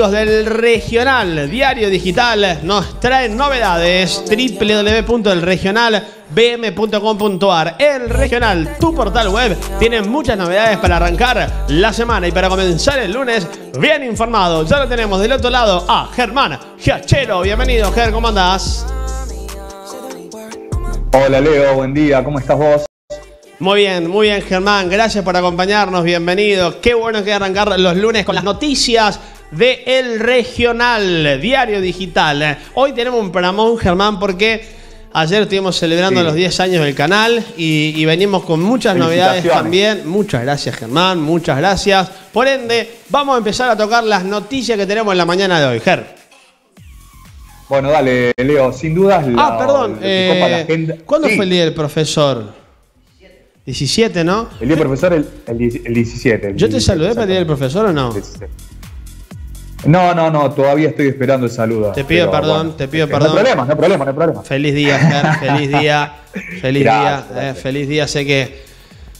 Del regional diario digital nos traen novedades www.elregionalbm.com.ar el regional tu portal web tiene muchas novedades para arrancar la semana y para comenzar el lunes bien informado ya lo tenemos del otro lado a Germán Giachero bienvenido Ger ¿cómo andás? Hola Leo buen día ¿cómo estás vos? Muy bien, muy bien Germán, gracias por acompañarnos, bienvenido. Qué bueno que arrancar los lunes con las noticias de El Regional, Diario Digital. Hoy tenemos un programón, Germán, porque ayer estuvimos celebrando Sí. los 10 años del canal y, y venimos con muchas novedades también. Muchas gracias, Germán, muchas gracias. Por ende, vamos a empezar a tocar las noticias que tenemos en la mañana de hoy, Ger. Bueno, dale Leo, sin dudas la, Ah, perdón, la eh, agenda- ¿cuándo Sí, fue el día del profesor? 17, ¿no? El día del profesor el, el, die- el 17. el ¿Yo te 17, saludé para el día del profesor o no? el 17. No, no, no, todavía estoy esperando el saludo. Te pido pero perdón, te pido no perdón. hay problema, no hay problema, no hay problema. Feliz día, Ger, feliz día, feliz Gracias, día, eh, feliz día. Sé que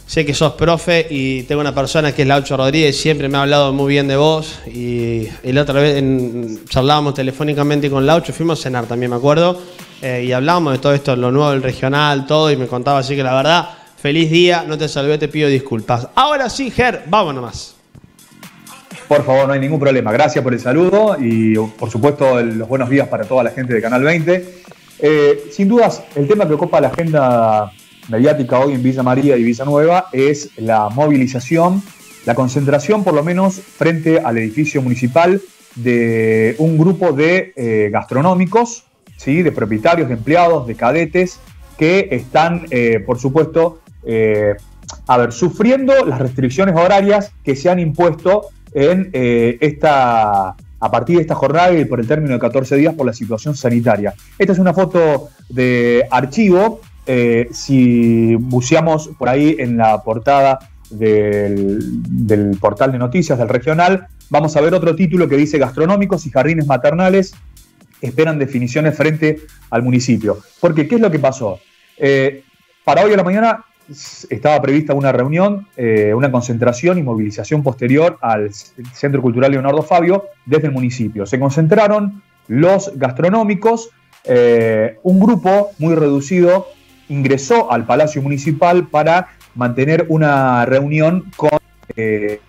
sé que sos profe y tengo una persona que es Laucho Rodríguez, siempre me ha hablado muy bien de vos y, y la otra vez en- charlábamos telefónicamente con Laucho, fuimos a cenar también me acuerdo eh, y hablábamos de todo esto, lo nuevo del regional, todo y me contaba así que la verdad, feliz día, no te saludé, te pido disculpas. Ahora sí, Ger, vamos nomás. Por favor, no hay ningún problema. Gracias por el saludo y, por supuesto, los buenos días para toda la gente de Canal 20. Eh, sin dudas, el tema que ocupa la agenda mediática hoy en Villa María y Villa Nueva es la movilización, la concentración, por lo menos, frente al edificio municipal de un grupo de eh, gastronómicos, ¿sí? de propietarios, de empleados, de cadetes, que están, eh, por supuesto, a ver, sufriendo las restricciones horarias que se han impuesto en eh, esta, a partir de esta jornada y por el término de 14 días por la situación sanitaria. Esta es una foto de archivo. eh, si buceamos por ahí en la portada del, portal de noticias del regional, vamos a ver otro título que dice Gastronómicos y jardines maternales esperan definiciones frente al municipio. Porque, ¿qué es lo que pasó? Eh, para hoy a la mañana estaba prevista una reunión, eh, una concentración y movilización posterior al Centro Cultural Leonardo Fabio desde el municipio. Se concentraron los gastronómicos, eh, un grupo muy reducido ingresó al Palacio Municipal para mantener una reunión con eh,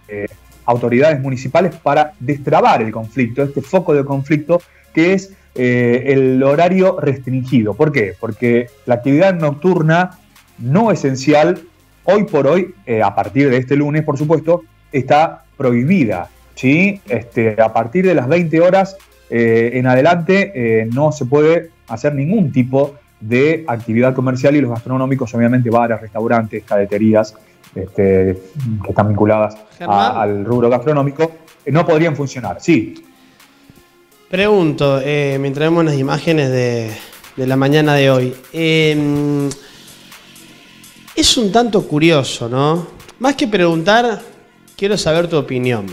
autoridades municipales para destrabar el conflicto, este foco de conflicto que es el horario restringido. ¿Por qué? Porque la actividad nocturna no esencial, hoy por hoy, eh, a partir de este lunes, por supuesto, está prohibida. ¿sí? Este, a partir de las 20 horas eh, en adelante eh, no se puede hacer ningún tipo de actividad comercial y los gastronómicos, obviamente, bares, restaurantes, cadeterías este, que están vinculadas a- al rubro gastronómico, no podrían funcionar. Sí, Pregunto, eh, mientras vemos las imágenes de, de la mañana de hoy, eh, es un tanto curioso, ¿no? Más que preguntar, quiero saber tu opinión.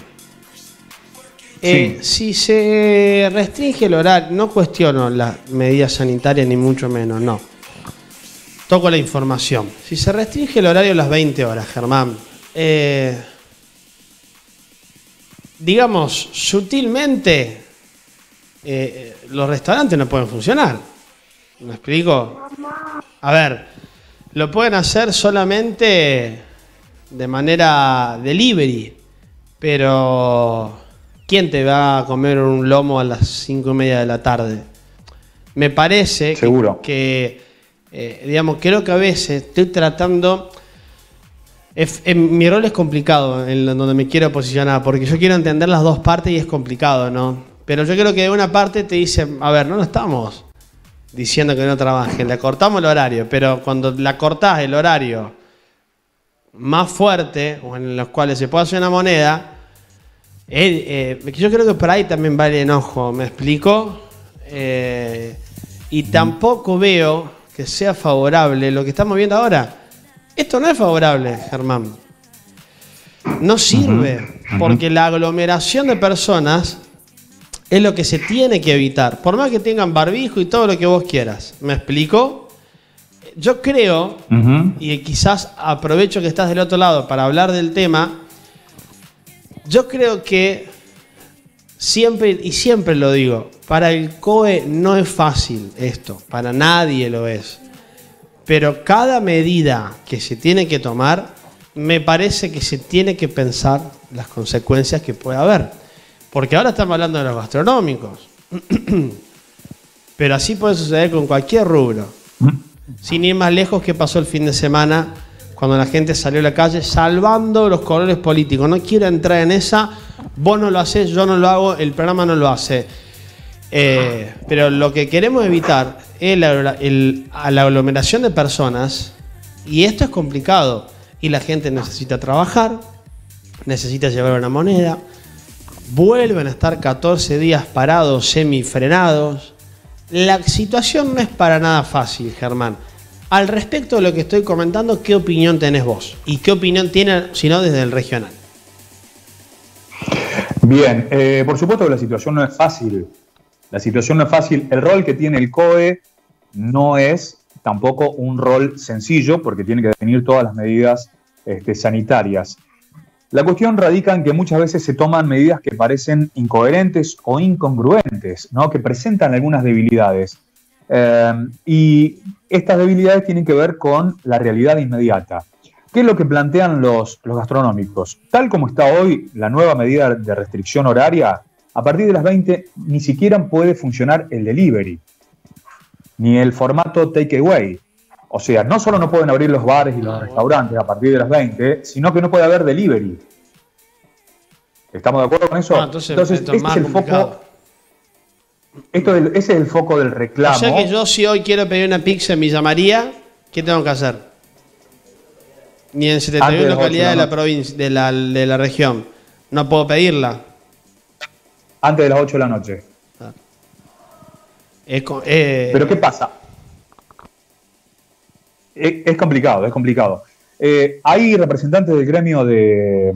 Eh, Si se restringe el horario, no cuestiono las medidas sanitarias ni mucho menos, no. Toco la información. Si se restringe el horario a las 20 horas, Germán, eh, digamos, sutilmente eh, los restaurantes no pueden funcionar. ¿Me explico? A ver, lo pueden hacer solamente de manera delivery, pero ¿quién te va a comer un lomo a las cinco y media de la tarde? Me parece que- Seguro. que, eh, digamos, creo que a veces estoy tratando... Es- en- mi rol es complicado en donde me quiero posicionar, porque yo quiero entender las dos partes y es complicado, ¿no? Pero yo creo que de una parte te dicen, a ver, no lo estamos diciendo que no trabajen, le cortamos el horario, pero cuando la cortás el horario más fuerte, o en los cuales se puede hacer una moneda, eh, eh, yo creo que por ahí también va el enojo, ¿me explico? Eh, y tampoco veo que sea favorable lo que estamos viendo ahora. Esto no es favorable, Germán. No sirve, porque la aglomeración de personas es lo que se tiene que evitar. Por más que tengan barbijo y todo lo que vos quieras. ¿Me explico? Yo creo, y quizás aprovecho que estás del otro lado para hablar del tema, yo creo que siempre, y siempre lo digo, para el COE no es fácil esto, para nadie lo es. Pero cada medida que se tiene que tomar, me parece que se tiene que pensar las consecuencias que puede haber. Porque ahora estamos hablando de los gastronómicos. Pero así puede suceder con cualquier rubro. Sin ir más lejos que pasó el fin de semana cuando la gente salió a la calle salvando los colores políticos. No quiero entrar en esa, vos no lo haces, yo no lo hago, el programa no lo hace. Eh, pero lo que queremos evitar es la, la aglomeración de personas y esto es complicado y la gente necesita trabajar, necesita llevar una moneda, vuelven a estar 14 días parados, semifrenados. La situación no es para nada fácil, Germán. Al respecto de lo que estoy comentando, ¿qué opinión tenés vos? ¿Y qué opinión tiene, si no, desde el regional? Bien, eh, por supuesto que la situación no es fácil. La situación no es fácil. El rol que tiene el COE no es tampoco un rol sencillo porque tiene que definir todas las medidas este, sanitarias. La cuestión radica en que muchas veces se toman medidas que parecen incoherentes o incongruentes, ¿no? que presentan algunas debilidades. Eh, y estas debilidades tienen que ver con la realidad inmediata. ¿Qué es lo que plantean los, los gastronómicos? Tal como está hoy la nueva medida de restricción horaria, a partir de las 20 ni siquiera puede funcionar el delivery, ni el formato takeaway. O sea, no solo no pueden abrir los bares y los restaurantes a partir de las 20, sino que no puede haber delivery. ¿Estamos de acuerdo con eso? Ah, entonces, este es el foco. Esto ese es el foco del reclamo. O sea que yo si hoy quiero pedir una pizza en Villa María, ¿qué tengo que hacer? Ni en 71 localidades de la provincia, de la, de la región. No puedo pedirla. Antes de las 8 de la noche. Ah. Eh, Pero ¿qué pasa? Es, complicado, es complicado. Eh, hay representantes del gremio de,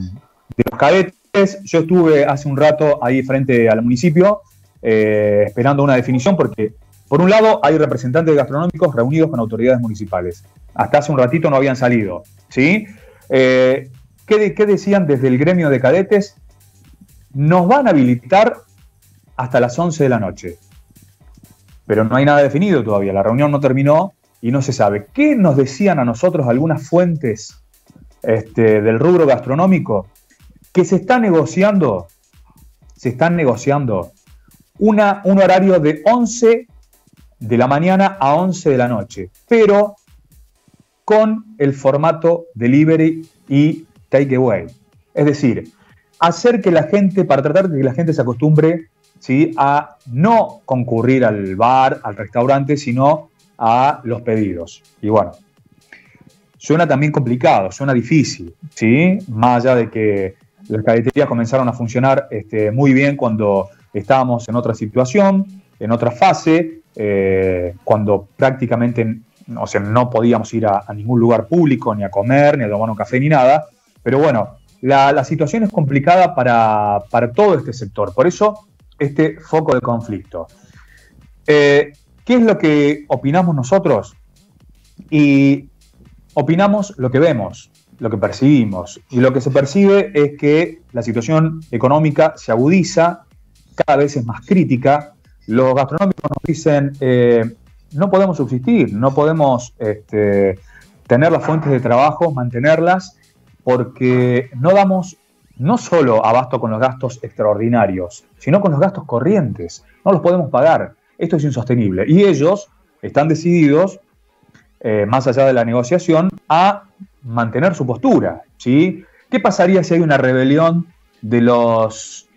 los cadetes. Yo estuve hace un rato ahí frente al municipio eh, esperando una definición porque, por un lado, hay representantes gastronómicos reunidos con autoridades municipales. Hasta hace un ratito no habían salido. ¿sí? Eh, ¿qué, ¿Qué decían desde el gremio de cadetes? Nos van a habilitar hasta las 11 de la noche. Pero no hay nada definido todavía. La reunión no terminó y no se sabe. ¿Qué nos decían a nosotros algunas fuentes este, del rubro gastronómico? Que se está negociando, se están negociando una, un horario de 11 de la mañana a 11 de la noche, pero con el formato delivery y takeaway. Es decir, hacer que la gente, para tratar de que la gente se acostumbre ¿sí? a no concurrir al bar, al restaurante, sino a los pedidos. Y bueno, suena también complicado, suena difícil, ¿sí? Más allá de que las cafeterías comenzaron a funcionar este, muy bien cuando estábamos en otra situación, en otra fase, eh, cuando prácticamente o sea, no podíamos ir a, ningún lugar público, ni a comer, ni a tomar un café, ni nada. Pero bueno, la, situación es complicada para, todo este sector. Por eso, este foco de conflicto. Eh, ¿Qué es lo que opinamos nosotros? Y opinamos lo que vemos, lo que percibimos. Y lo que se percibe es que la situación económica se agudiza, cada vez es más crítica. Los gastronómicos nos dicen, eh, no podemos subsistir, no podemos este, tener las fuentes de trabajo, mantenerlas, porque no damos no solo abasto con los gastos extraordinarios, sino con los gastos corrientes. No los podemos pagar esto es insostenible. Y ellos están decididos, eh, más allá de la negociación, a mantener su postura. ¿sí? ¿Qué pasaría si hay una rebelión de los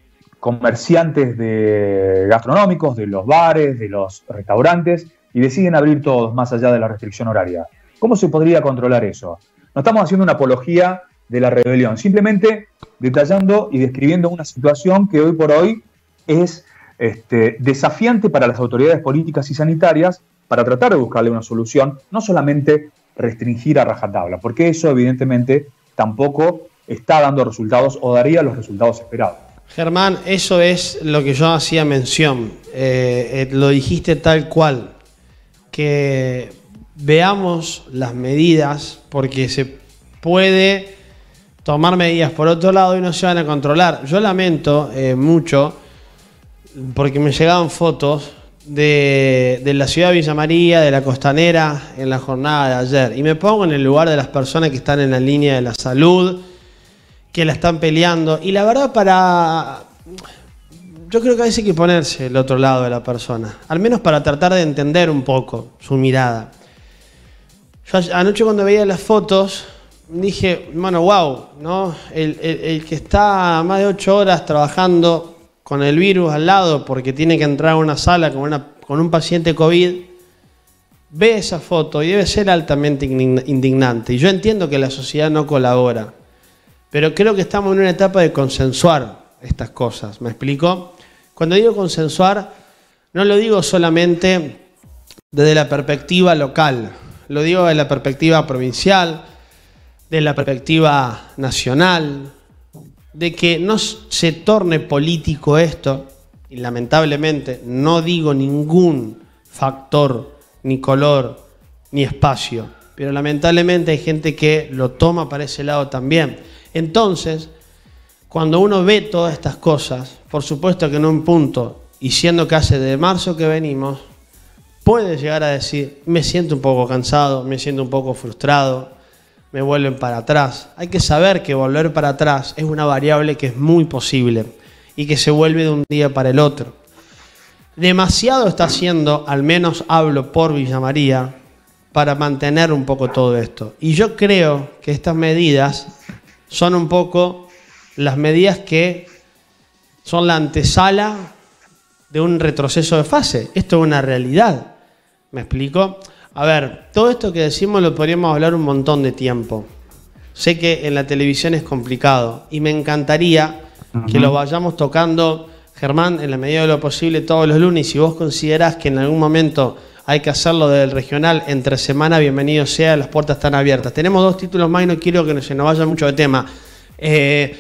comerciantes de gastronómicos, de los bares, de los restaurantes, y deciden abrir todos más allá de la restricción horaria? ¿Cómo se podría controlar eso? No estamos haciendo una apología de la rebelión, simplemente detallando y describiendo una situación que hoy por hoy es este, desafiante para las autoridades políticas y sanitarias para tratar de buscarle una solución, no solamente restringir a rajatabla, porque eso evidentemente tampoco está dando resultados o daría los resultados esperados. Germán, eso es lo que yo hacía mención, eh, eh, lo dijiste tal cual, que veamos las medidas, porque se puede tomar medidas por otro lado y no se van a controlar. Yo lamento eh, mucho porque me llegaban fotos de, de, la ciudad de Villa María, de la costanera, en la jornada de ayer. Y me pongo en el lugar de las personas que están en la línea de la salud, que la están peleando. Y la verdad, para. Yo creo que a veces hay que ponerse el otro lado de la persona, al menos para tratar de entender un poco su mirada. Yo anoche cuando veía las fotos, dije, bueno, wow, ¿no? El, el, el, que está más de ocho horas trabajando con el virus al lado porque tiene que entrar a una sala con, un paciente COVID, ve esa foto y debe ser altamente indignante. Y yo entiendo que la sociedad no colabora, pero creo que estamos en una etapa de consensuar estas cosas. ¿Me explico? Cuando digo consensuar, no lo digo solamente desde la perspectiva local, lo digo desde la perspectiva provincial, de la perspectiva nacional, de que no se torne político esto, y lamentablemente no digo ningún factor, ni color, ni espacio, pero lamentablemente hay gente que lo toma para ese lado también. Entonces, cuando uno ve todas estas cosas, por supuesto que en un punto, y siendo que hace de marzo que venimos, puede llegar a decir, me siento un poco cansado, me siento un poco frustrado, me vuelven para atrás. Hay que saber que volver para atrás es una variable que es muy posible y que se vuelve de un día para el otro. Demasiado está haciendo, al menos hablo por Villa María, para mantener un poco todo esto. Y yo creo que estas medidas son un poco las medidas que son la antesala de un retroceso de fase. Esto es una realidad. ¿Me explico? A ver, todo esto que decimos lo podríamos hablar un montón de tiempo. Sé que en la televisión es complicado y me encantaría que lo vayamos tocando, Germán, en la medida de lo posible todos los lunes. Si vos considerás que en algún momento hay que hacerlo del regional entre semana, bienvenido sea, las puertas están abiertas. Tenemos dos títulos más y no quiero que se nos vaya mucho de tema. Eh,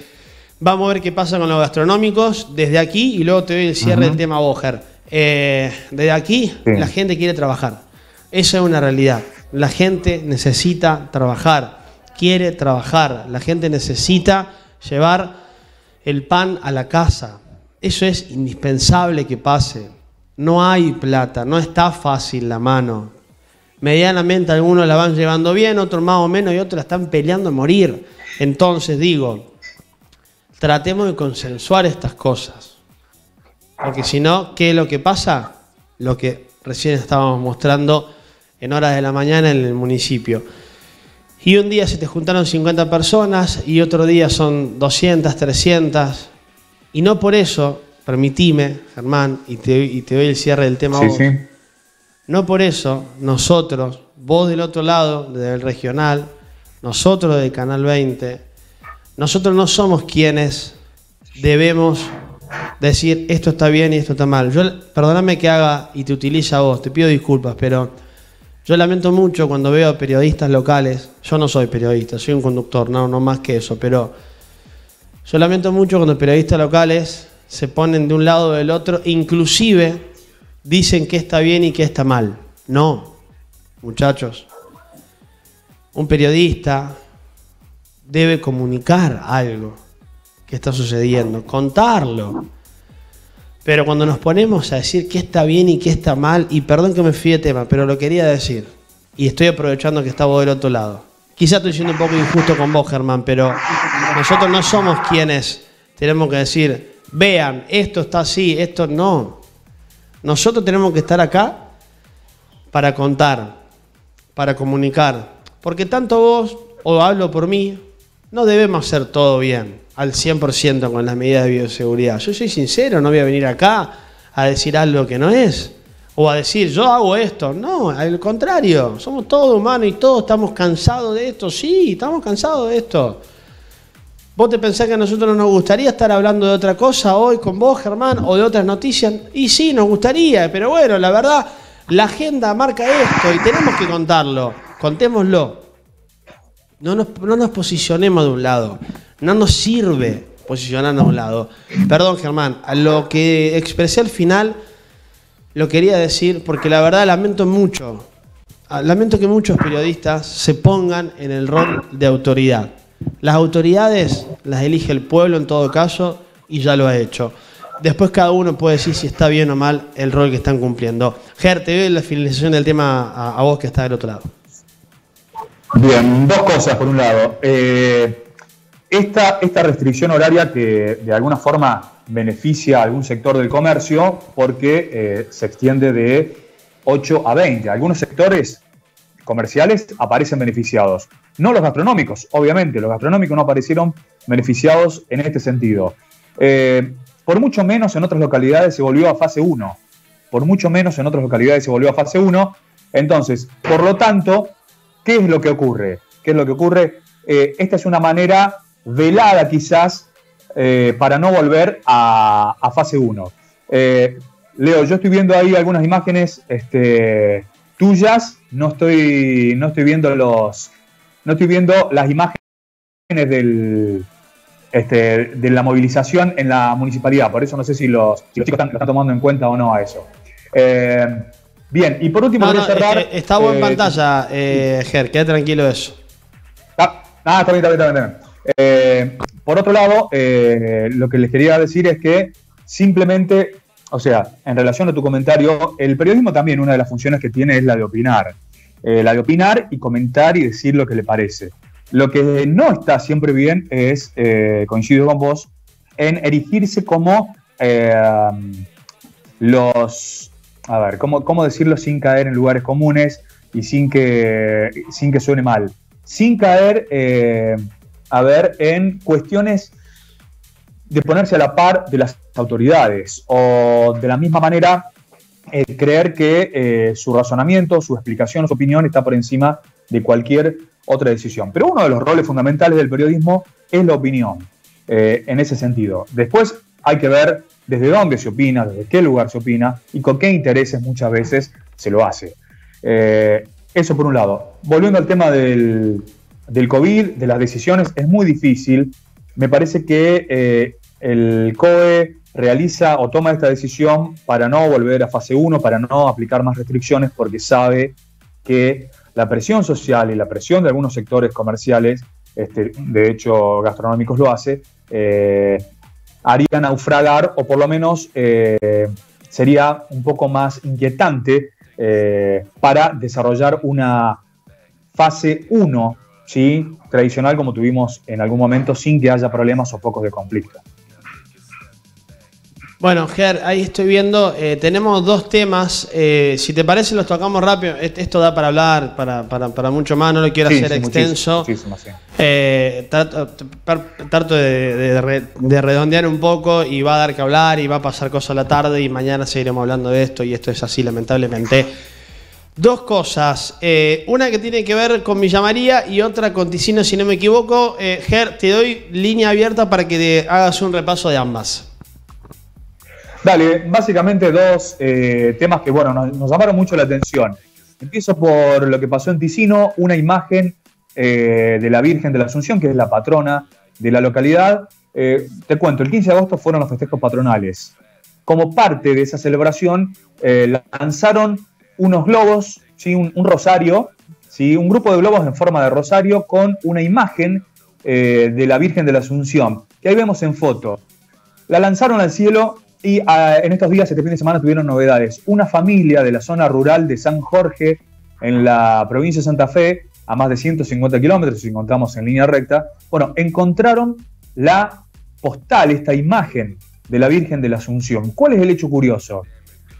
vamos a ver qué pasa con los gastronómicos desde aquí y luego te doy el cierre del tema Boger. Eh, desde aquí la gente quiere trabajar. Esa es una realidad. La gente necesita trabajar, quiere trabajar, la gente necesita llevar el pan a la casa. Eso es indispensable que pase. No hay plata, no está fácil la mano. Medianamente algunos la van llevando bien, otros más o menos y otros la están peleando a morir. Entonces digo, tratemos de consensuar estas cosas. Porque si no, ¿qué es lo que pasa? Lo que recién estábamos mostrando en horas de la mañana en el municipio. Y un día se te juntaron 50 personas y otro día son 200, 300. Y no por eso, permitime, Germán, y te, y te doy el cierre del tema vos, no por eso nosotros, vos del otro lado, del regional, nosotros del Canal 20, nosotros no somos quienes debemos decir esto está bien y esto está mal. Yo, perdóname que haga y te utiliza a vos, te pido disculpas, pero yo lamento mucho cuando veo a periodistas locales, yo no soy periodista, soy un conductor, no, no más que eso, pero yo lamento mucho cuando periodistas locales se ponen de un lado o del otro, inclusive dicen que está bien y que está mal. No, muchachos, un periodista debe comunicar algo que está sucediendo, contarlo. Pero cuando nos ponemos a decir qué está bien y qué está mal, y perdón que me fui de tema, pero lo quería decir, y estoy aprovechando que vos del otro lado. Quizá estoy siendo un poco injusto con vos, Germán, pero nosotros no somos quienes tenemos que decir, vean, esto está así, esto no. Nosotros tenemos que estar acá para contar, para comunicar. Porque tanto vos, o hablo por mí, no debemos hacer todo bien al 100% con las medidas de bioseguridad. Yo soy sincero, no voy a venir acá a decir algo que no es. O a decir, yo hago esto. No, al contrario, somos todos humanos y todos estamos cansados de esto. Sí, estamos cansados de esto. ¿Vos te pensás que a nosotros nos gustaría estar hablando de otra cosa hoy con vos, Germán, o de otras noticias? Y sí, nos gustaría, pero bueno, la verdad, la agenda marca esto y tenemos que contarlo. Contémoslo. No nos, no nos posicionemos de un lado. No nos sirve posicionarnos a un lado. Perdón, Germán, a lo que expresé al final lo quería decir porque la verdad lamento mucho, lamento que muchos periodistas se pongan en el rol de autoridad. Las autoridades las elige el pueblo en todo caso y ya lo ha hecho. después cada uno puede decir si está bien o mal el rol que están cumpliendo. Ger, te doy la finalización del tema a, vos que estás del otro lado. Bien, dos cosas por un lado. Eh, esta, esta restricción horaria que de alguna forma beneficia a algún sector del comercio porque eh, se extiende de 8 a 20. Algunos sectores comerciales aparecen beneficiados. No los gastronómicos, obviamente, los gastronómicos no aparecieron beneficiados en este sentido. Eh, por mucho menos en otras localidades se volvió a fase 1. Por mucho menos en otras localidades se volvió a fase 1. Entonces, por lo tanto, ¿qué es lo que ocurre? ¿Qué es lo que ocurre? Eh, esta es una manera velada quizás eh, para no volver a, fase 1. Leo, yo estoy viendo ahí algunas imágenes este, tuyas, no estoy, no estoy viendo los. No estoy viendo las imágenes del, este, de la movilización en la municipalidad. Por eso no sé si los, chicos están, tomando en cuenta o no a eso. Eh, bien, y por último, no, cerrar. Eh, está en eh, pantalla, Ger, queda tranquilo eso. Ah, ah, está bien, está bien, está bien. por otro lado, lo que les quería decir es que simplemente o sea, en relación a tu comentario, el periodismo también una de las funciones que tiene es la de opinar. Eh, la de opinar y comentar y decir lo que le parece. Lo que no está siempre bien es, eh, coincido con vos, en erigirse como eh, los, a ver, ¿cómo, ¿cómo, decirlo sin caer en lugares comunes y sin que, sin que suene mal? Sin caer, a ver, en cuestiones de ponerse a la par de las autoridades o de la misma manera eh, creer que eh, su razonamiento, su explicación, su opinión está por encima de cualquier otra decisión. Pero uno de los roles fundamentales del periodismo es la opinión, eh, en ese sentido. Después hay que ver desde dónde se opina, desde qué lugar se opina y con qué intereses muchas veces se lo hace. eso por un lado. Volviendo al tema del, del COVID, de las decisiones, es muy difícil. Me parece que el COE realiza o toma esta decisión para no volver a fase 1, para no aplicar más restricciones, porque sabe que la presión social y la presión de algunos sectores comerciales, este, de hecho gastronómicos lo hace, eh, haría naufragar o por lo menos eh, sería un poco más inquietante eh, para desarrollar una fase 1 ¿sí? tradicional como tuvimos en algún momento sin que haya problemas o pocos de conflicto. Bueno, Ger, ahí estoy viendo, eh, tenemos dos temas, eh, si te parece los tocamos rápido, esto da para hablar, para, mucho más, no lo quiero hacer extenso. Muchísimo, sí. Eh, trato, de, redondear un poco y va a dar que hablar y va a pasar cosas a la tarde y mañana seguiremos hablando de esto y esto es así lamentablemente. Dos cosas, una que tiene que ver con Villa María y otra con Ticino si no me equivoco. Ger, te doy línea abierta para que te hagas un repaso de ambas. Dale, básicamente dos eh, temas que bueno, nos, llamaron mucho la atención. Empiezo por lo que pasó en Ticino, una imagen eh, de la Virgen de la Asunción, que es la patrona de la localidad. Eh, te cuento, el 15 de agosto fueron los festejos patronales. Como parte de esa celebración, lanzaron unos globos, ¿sí? un, rosario, ¿sí? un grupo de globos en forma de rosario con una imagen de la Virgen de la Asunción, que ahí vemos en foto. La lanzaron al cielo y ah, en estos días, este fin de semana, tuvieron novedades. Una familia de la zona rural de San Jorge, en la provincia de Santa Fe, a más de 150 kilómetros, si encontramos en línea recta, bueno, encontraron la postal, esta imagen de la Virgen de la Asunción. ¿Cuál es el hecho curioso?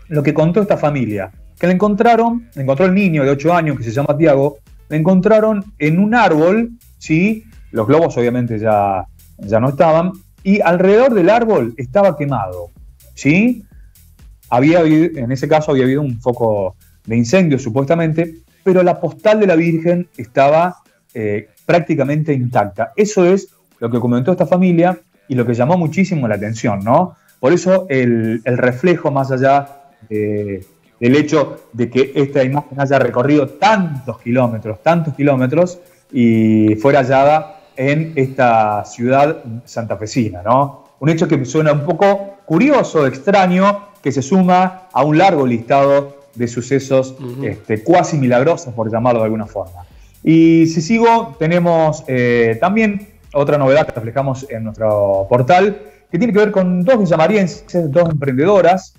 Lo que contó esta familia, que la encontraron, encontró el niño de 8 años que se llama Tiago, la encontraron en un árbol, ¿sí? Los globos obviamente ya, ya no estaban, y alrededor del árbol estaba quemado. ¿Sí? Había en ese caso había habido un foco de incendio supuestamente, pero la postal de la Virgen estaba eh, prácticamente intacta. Eso es lo que comentó esta familia y lo que llamó muchísimo la atención, ¿no? Por eso el, reflejo más allá del hecho de que esta imagen haya recorrido tantos kilómetros, tantos kilómetros y fuera hallada en esta ciudad santafesina, ¿no? Un hecho que suena un poco curioso, extraño, que se suma a un largo listado de sucesos este, cuasi milagrosos, por llamarlo de alguna forma. Y si sigo, tenemos eh, también otra novedad que reflejamos en nuestro portal, que tiene que ver con dos villamarienses, dos emprendedoras.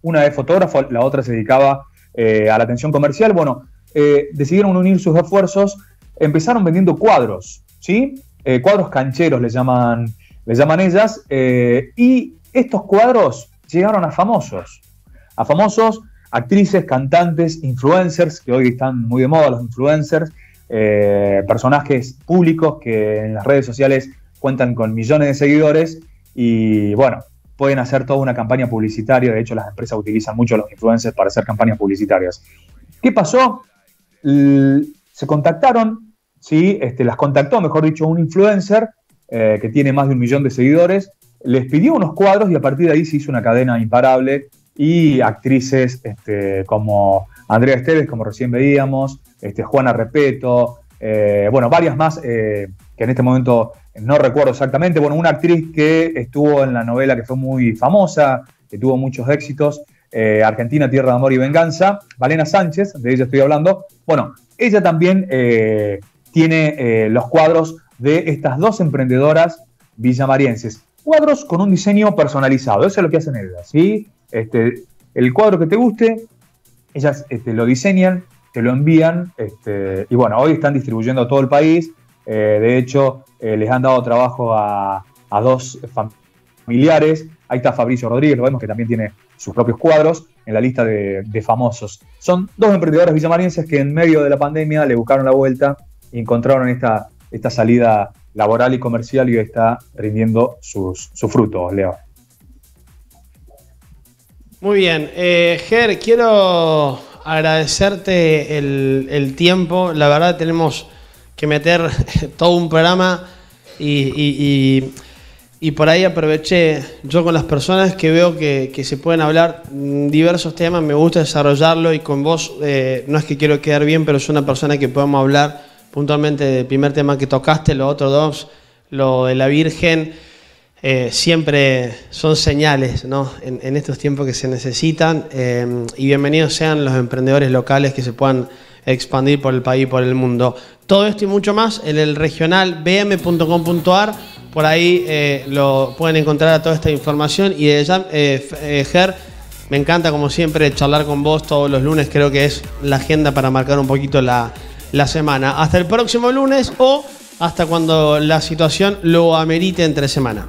Una es fotógrafa, la otra se dedicaba eh, a la atención comercial. Bueno, eh, decidieron unir sus esfuerzos, empezaron vendiendo cuadros, ¿sí? Cuadros cancheros le llaman, le llaman ellas, y estos cuadros llegaron a famosos, a famosos actrices, cantantes, influencers, que hoy están muy de moda los influencers, personajes públicos que en las redes sociales cuentan con millones de seguidores y bueno, pueden hacer toda una campaña publicitaria. De hecho, las empresas utilizan mucho a los influencers para hacer campañas publicitarias. ¿Qué pasó? se contactaron, ¿sí? Este, las contactó, mejor dicho, un influencer eh, que tiene más de un millón de seguidores, les pidió unos cuadros y a partir de ahí se hizo una cadena imparable y actrices este, como Andrea Esteves, como recién veíamos, este, Juana Repeto, eh, bueno, varias más eh, que en este momento no recuerdo exactamente, bueno, una actriz que estuvo en la novela que fue muy famosa, que tuvo muchos éxitos, eh, Argentina, Tierra de Amor y Venganza, Valena Sánchez, de ella estoy hablando, bueno, ella también tiene los cuadros de estas dos emprendedoras villamarienses, cuadros con un diseño personalizado, eso es lo que hacen ellas. Este, el cuadro que te guste, ellas este, lo diseñan, te lo envían, este, y bueno, hoy están distribuyendo a todo el país, de hecho, eh, les han dado trabajo a, dos familiares. Ahí está Fabricio Rodríguez, lo vemos que también tiene sus propios cuadros en la lista de, famosos. Son dos emprendedores villamarienses que en medio de la pandemia le buscaron la vuelta y encontraron esta, esta salida laboral y comercial y está rindiendo sus, frutos, Leo. Muy bien. Eh, Ger, quiero agradecerte el tiempo. La verdad tenemos que meter todo un programa y, por ahí aproveché yo con las personas que veo que, se pueden hablar diversos temas, me gusta desarrollarlo y con vos eh, no es que quiero quedar bien, pero es una persona que podemos hablar puntualmente del primer tema que tocaste, los otros dos, lo de la Virgen. Eh, siempre son señales ¿no? en, estos tiempos que se necesitan eh, y bienvenidos sean los emprendedores locales que se puedan expandir por el país y por el mundo. Todo esto y mucho más en el regional bm.com.ar. Por ahí eh, lo pueden encontrar toda esta información. Y de ya, Ger, me encanta como siempre charlar con vos todos los lunes. Creo que es la agenda para marcar un poquito la, la semana. Hasta el próximo lunes o hasta cuando la situación lo amerite entre semana.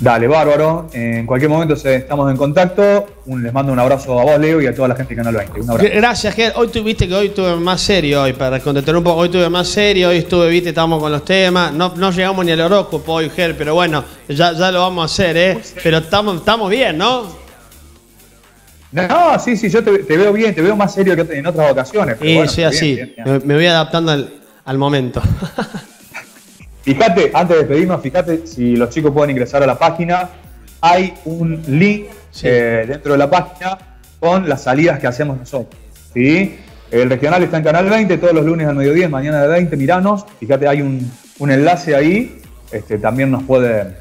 Dale, bárbaro. En cualquier momento estamos en contacto. les mando un abrazo a vos, Leo, y a toda la gente de Canal 20. Un abrazo. Gracias, Ger. Hoy tuviste que hoy estuve más serio, hoy, para contestar un poco. Hoy estuve más serio, hoy estuve, viste, estamos con los temas. No, no llegamos ni al horóscopo hoy, Ger, pero bueno, ya, ya lo vamos a hacer, ¿eh? Pero estamos, estamos bien, ¿no? No, sí, sí, yo te, veo bien, te veo más serio que en otras ocasiones. sí, sí, así. Me, voy adaptando al, al momento. Fíjate, antes de despedirnos, fíjate si los chicos pueden ingresar a la página. Hay un link eh, dentro de la página con las salidas que hacemos nosotros. ¿sí? El regional está en Canal 20 todos los lunes al mediodía, mañana de 20, miranos. Fíjate, hay un, enlace ahí. Este, también nos pueden,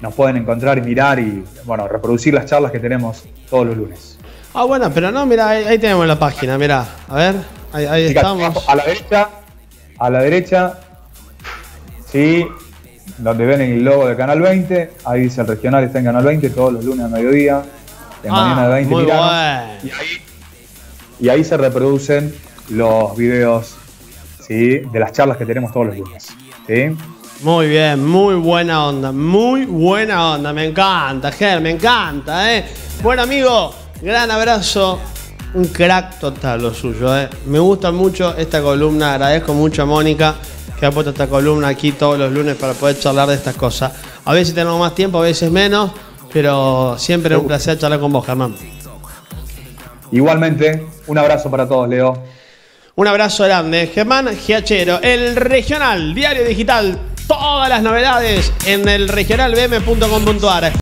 nos pueden encontrar y mirar y bueno, reproducir las charlas que tenemos todos los lunes. Ah, bueno, pero no, mira, ahí, tenemos la página, mira. A ver, ahí, estamos. A la derecha, a la derecha Sí, donde ven el logo de Canal 20, ahí dice el regional está en Canal 20 todos los lunes a mediodía, de mañana de 20 muy y, ahí, se reproducen los videos ¿sí? de las charlas que tenemos todos los lunes. ¿sí? Muy bien, muy buena onda, muy buena onda, me encanta, Ger, me encanta, ¿eh? Bueno amigo, gran abrazo, un crack total lo suyo, ¿eh? Me gusta mucho esta columna, agradezco mucho a Mónica que ha puesto esta columna aquí todos los lunes para poder charlar de estas cosas. A veces tenemos más tiempo, a veces menos, pero siempre es un placer charlar con vos, Germán. Igualmente, un abrazo para todos, Leo. Un abrazo grande. Germán Giachero, el regional, diario digital, todas las novedades en el regionalbm.com.ar.